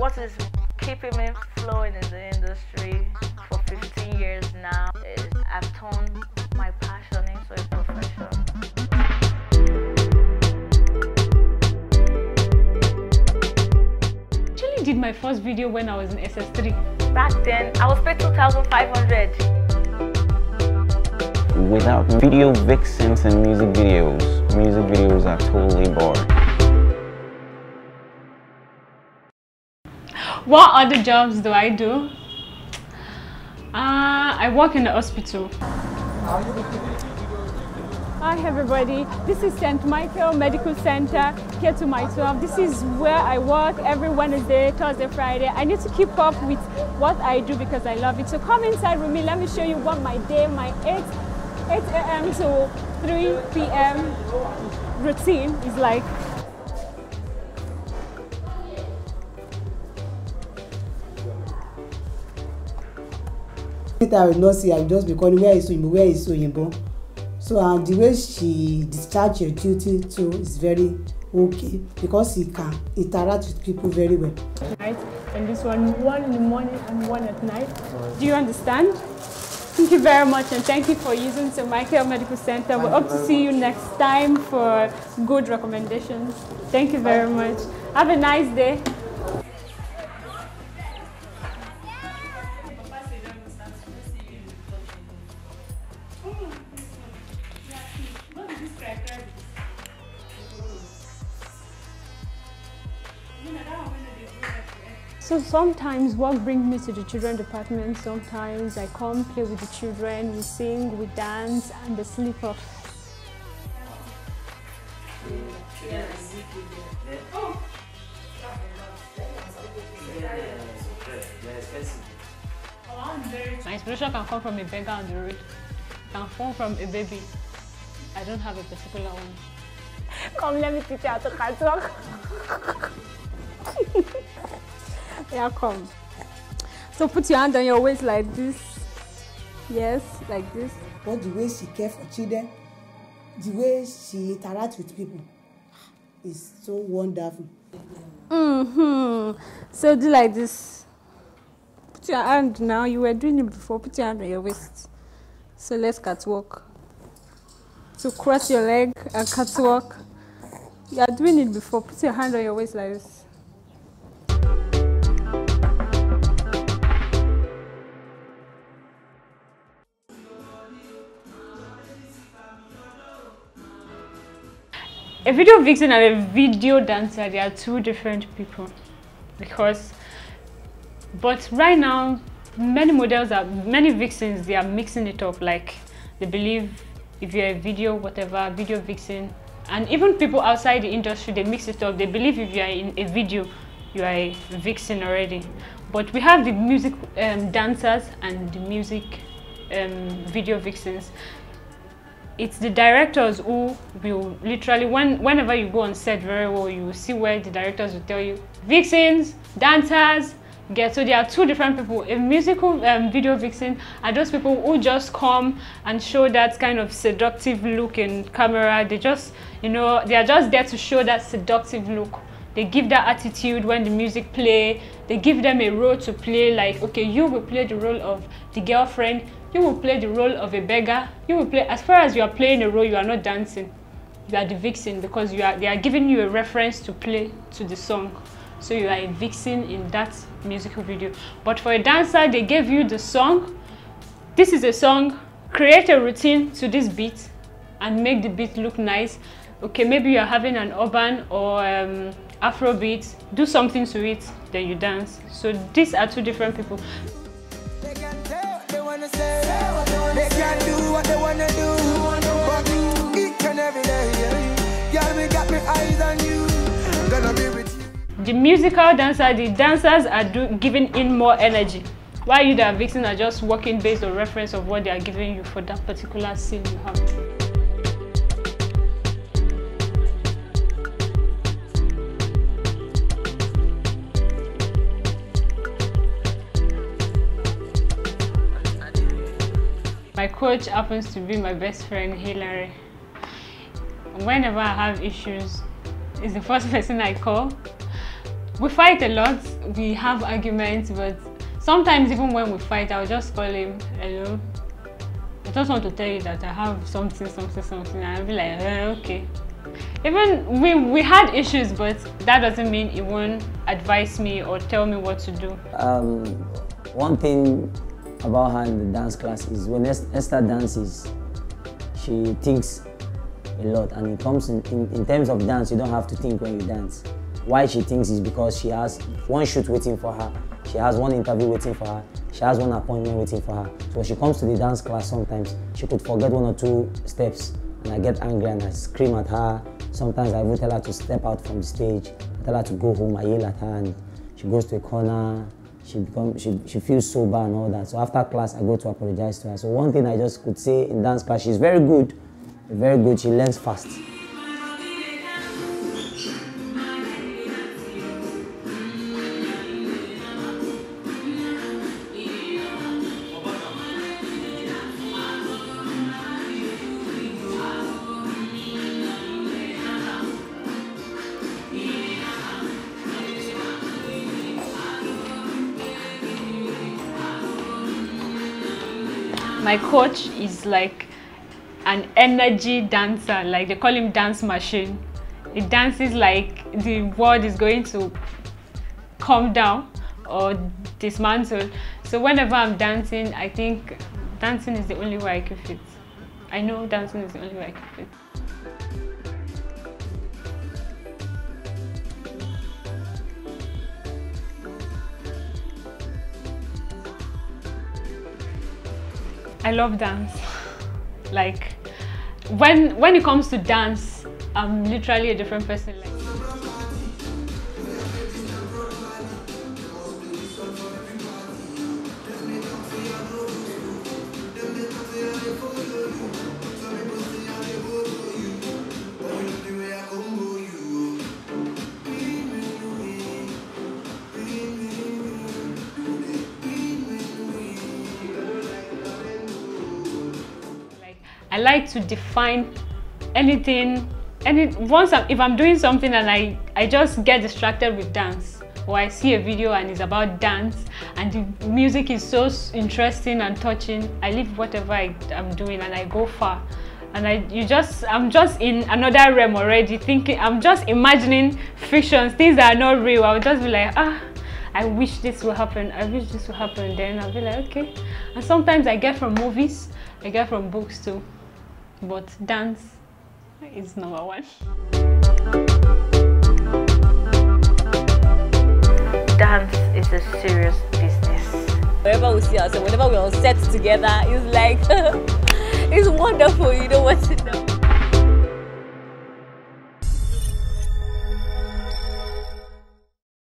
what is keeping me flowing in the industry for 15 years now is I've turned my passion into a profession. actually did my first video when I was in SS3. Back then, I was paid 2,500. Without video vixens and music videos, music videos are totally boring. What other jobs do I do? Uh, I work in the hospital. Hi everybody, this is St. Michael Medical Center here to my 12. This is where I work every Wednesday, Thursday, Friday. I need to keep up with what I do because I love it. So come inside with me, let me show you what my day, my 8, 8 a.m. to 3 p.m. routine is like. Later i will not see i will just be calling where is oyinbo where is oyinbo so and the way she discharge her duty too is very okay because she can interact with people very well. Right, and this one, one in the morning and one at night. Do you understand? Thank you very much and thank you for using St. Michael Medical Center. We hope to see you next time for good recommendations. Thank you very much. Have a nice day. So sometimes work brings me to the children department. Sometimes I come play with the children, we sing, we dance, and they sleep off. My inspiration can come from a beggar on the road, can come from a baby. I don't have a particular one. Come, let me teach you how to catwalk. yeah, come. So put your hand on your waist like this. Yes, like this. but the way she care for children the way she interact with people is so wonderful. Mm-hmm. So do like this. Put your hand now. You were doing it before. Put your hand on your waist. So let's catwalk. So cross your leg and catwalk. You are doing it before. Put your hand on your waist like this. A video vixen and a video dancer, they are two different people. Because, but right now, many models are, many vixens, they are mixing it up. Like, they believe if you're a video, whatever, video vixen, and even people outside the industry, they mix it up. They believe if you are in a video, you are a vixen already. But we have the music um, dancers and the music um, video vixens it's the directors who will literally when whenever you go on set very well you will see where the directors will tell you vixens dancers get so there are two different people. A musical um, video vixen are those people who just come and show that kind of seductive look in camera. They just you know they are just there to show that seductive look. They give that attitude when the music play. They give them a role to play like okay you will play the role of the girlfriend you will play the role of a beggar. You will play as far as you are playing a role you are not dancing. You are the vixen because you are they are giving you a reference to play to the song. So you are a vixen in that musical video. But for a dancer they gave you the song. This is a song. Create a routine to this beat and make the beat look nice. Okay maybe you're having an urban or um, afro beat do something to it then you dance. So these are two different people the musical dancer the dancers are do, giving in more energy. While you that vixen are just working based on reference of what they are giving you for that particular scene you have my coach happens to be my best friend Hillary. whenever I have issues, is the first person I call. we fight a lot. We have arguments, but sometimes even when we fight, I'll just call him, hello. I just want to tell you that I have something, something, something. And I'll be like, eh, okay. Even we we had issues, but that doesn't mean he won't advise me or tell me what to do. Um, one thing about her in the dance class is when Esther dances, she thinks a lot, and it comes in, in, in terms of dance. You don't have to think when you dance. Why she thinks is because she has one shoot waiting for her, she has one interview waiting for her, she has one appointment waiting for her. So when she comes to the dance class, sometimes she could forget one or two steps, and I get angry and I scream at her. Sometimes I even tell her to step out from the stage. I tell her to go home. I yell at her, and she goes to a corner. She become she, she feels sober and all that. So after class, I go to apologize to her. So one thing I just could say in dance class, she's very good, very good. She learns fast. My coach is like an energy dancer like they call him dance machine. He dances like the world is going to come down or dismantle. So whenever i'm dancing i think dancing is the only way i can fit. I know dancing is the only way i can fit I love dance. Like when when it comes to dance, I'm literally a different person. Like like to define anything any once I'm, if I'm doing something and I I just get distracted with dance or I see a video and it's about dance and the music is so interesting and touching I leave whatever I, I'm doing and I go far. And I you just I'm just in another realm already thinking I'm just imagining fictions things that are not real. I'll just be like ah I wish this will happen I wish this will happen. Then I'll be like okay. And sometimes I get from movies I get from books too but dance is number one. Dance is a serious business. wherever we see ourselves, whenever we're on set together, it's like it's wonderful. You know what to know.